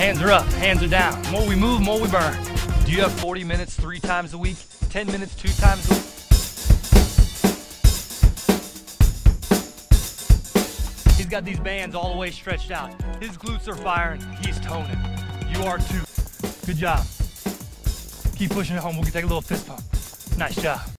Hands are up, hands are down. More we move, more we burn. Do you have 40 minutes three times a week? 10 minutes two times a week? He's got these bands all the way stretched out. His glutes are firing, he's toning. You are too. Good job. Keep pushing it home. We can take a little fist pump. Nice job.